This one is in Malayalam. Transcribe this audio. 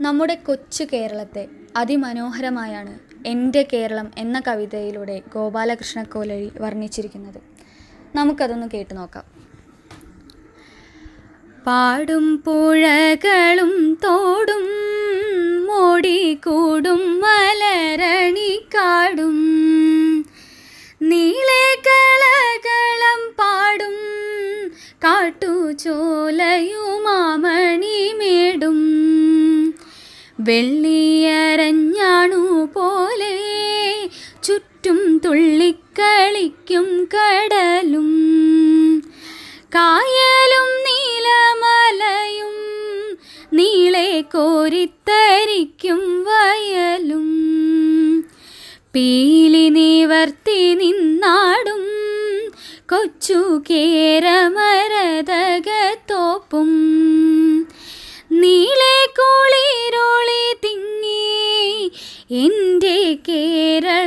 നമ്മുടെ കൊച്ചു കേരളത്തെ അതിമനോഹരമായാണ് എന്റെ കേരളം എന്ന കവിതയിലൂടെ ഗോപാലകൃഷ്ണ കോലഴി വർണിച്ചിരിക്കുന്നത്. നമുക്കതൊന്ന് കേട്ടു നോക്കാം. പാടും പുഴകളും തോടും മോടിക്കൂടും മലരണിക്കാടും നീളെ കളകളം പാടും കാട്ടുചോലയുമാമണിമേടും വെള്ളിയരഞ്ഞാണു പോലെ ചുറ്റും തുള്ളിക്കളിക്കും കടലും. കായലും നീലമലയും നീളെ കോരിത്തരിക്കും വയലും. പീലി നിവർത്തി നിന്നാടും കൊച്ചു കേരമരതകത്തോപ്പും. എന്റെ കേരളമെന്തോ